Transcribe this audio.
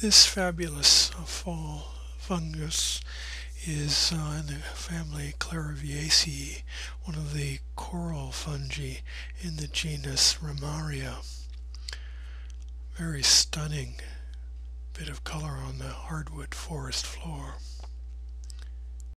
This fabulous uh, fall fungus is uh, in the family Clavariaceae, one of the coral fungi in the genus Ramaria. Very stunning bit of color on the hardwood forest floor.